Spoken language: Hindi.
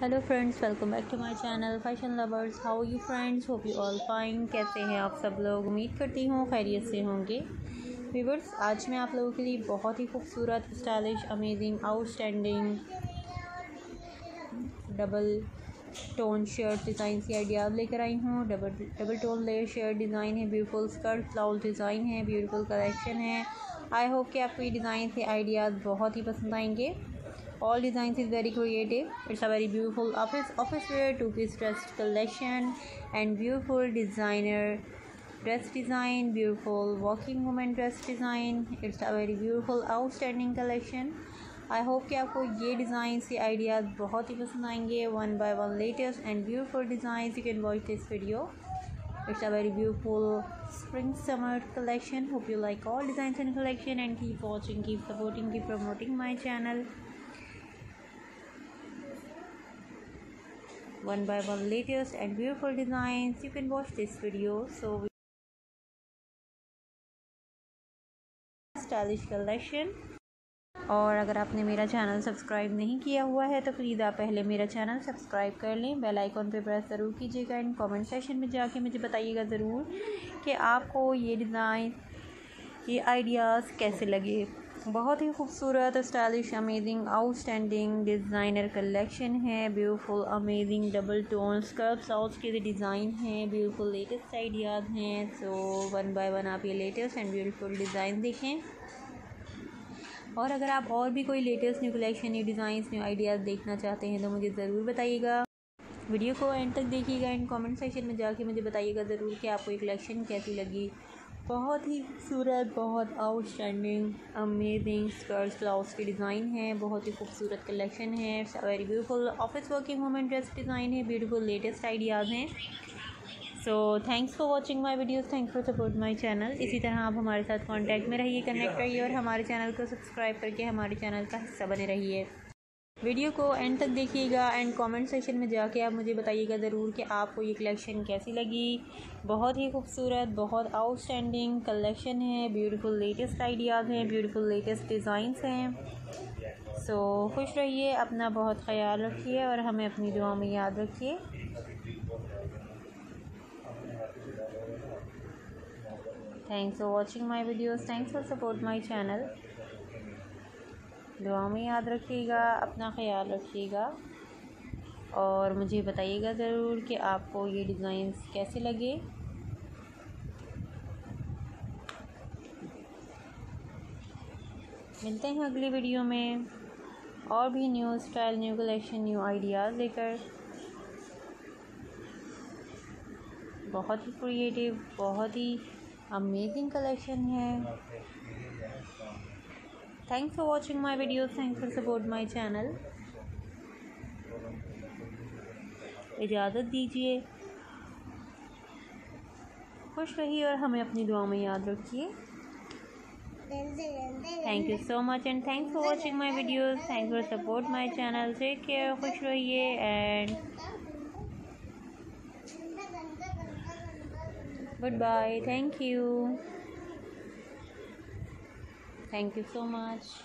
Hello friends welcome back to my channel fashion lovers how you friends hope you all fine कैसे हैं आप सब लोग? उम्मीद करती हूँ खैरियत से होंगे। व्यूवर्स आज मैं आप लोगों के लिए बहुत ही खूबसूरत stylish amazing outstanding double tone shirt design की आइडियाज़ लेकर आई हूँ। Double double tone layer shirt design है ब्यूटीफुल स्कर्ट ब्लाउज डिज़ाइन है ब्यूटीफुल कलेक्शन है। आई होप कि आपको ये डिज़ाइन से आइडियाज़ बहुत ही पसंद आएँगे। All designs is very creative it's a very beautiful office office wear two piece dress collection and beautiful designer dress design beautiful working woman dress design it's a very beautiful outstanding collection I hope कि आपको ये डिज़ाइन से आइडियाज़ बहुत ही पसंद आएँगे one by one latest and beautiful design you can watch this video it's a very beautiful spring summer collection hope you like all designs and collection and keep watching keep supporting keep promoting my channel one by one latest and beautiful designs. You can watch this video. So stylish collection. और अगर आपने मेरा चैनल सब्सक्राइब नहीं किया हुआ है तो प्लीज़ आप पहले मेरा चैनल सब्सक्राइब कर लें। बेल आइकॉन पे प्रेस ज़रूर कीजिएगा एंड कमेंट सेक्शन में जाके मुझे बताइएगा ज़रूर कि आपको ये डिज़ाइन ये आइडियाज़ कैसे लगे। बहुत ही खूबसूरत stylish amazing outstanding designer collection है। Beautiful amazing double tone skirt blouse के डिज़ाइन हैं। ब्यूटीफुल लेटेस्ट आइडियाज़ हैं। सो वन बाय वन आप ये लेटेस्ट एंड ब्यूटीफुल डिज़ाइन देखें। और अगर आप और भी कोई latest new collection new design new ideas देखना चाहते हैं तो मुझे ज़रूर बताइएगा। वीडियो को एंड तक देखिएगा। एंड कमेंट सेक्शन में जाके मुझे बताइएगा ज़रूर कि आपको ये कलेक्शन कैसी लगी। बहुत ही खूबसूरत, बहुत आउटस्टैंडिंग अमेजिंग स्कर्ट्स ब्लाउज की डिज़ाइन है, बहुत ही खूबसूरत कलेक्शन है very beautiful office working women dress design है ब्यूटीफुल लेटेस्ट आइडियाज़ हैं। So thanks for watching my videos thanks for support my channel इसी तरह आप हमारे साथ कॉन्टैक्ट में रहिए कनेक्ट रहिए और हमारे चैनल को सब्सक्राइब करके हमारे चैनल का हिस्सा बने रहिए। वीडियो को एंड तक देखिएगा एंड कमेंट सेक्शन में जाके आप मुझे बताइएगा ज़रूर कि आपको ये कलेक्शन कैसी लगी। बहुत ही खूबसूरत, बहुत आउटस्टैंडिंग कलेक्शन है ब्यूटीफुल लेटेस्ट आइडियाज़ हैं ब्यूटीफुल लेटेस्ट डिज़ाइंस हैं। सो खुश रहिए, अपना बहुत ख्याल रखिए और हमें अपनी दुआ में याद रखिए। Thanks for watching my videos thanks for support my channel दुआ में याद रखिएगा, अपना ख्याल रखिएगा। और मुझे बताइएगा ज़रूर कि आपको ये डिज़ाइंस कैसे लगे। मिलते हैं अगली वीडियो में। और भी new style new collection new ideas लेकर। बहुत ही क्रिएटिव बहुत ही अमेजिंग कलेक्शन है। Thanks for watching my video thanks for support my channel इजाज़त दीजिए। खुश रहिए और हमें अपनी दुआ में याद रखिए। Thank you so much and thanks for watching my videos thanks for support my channel take care खुश रहिए and goodbye thank you Thank you so much.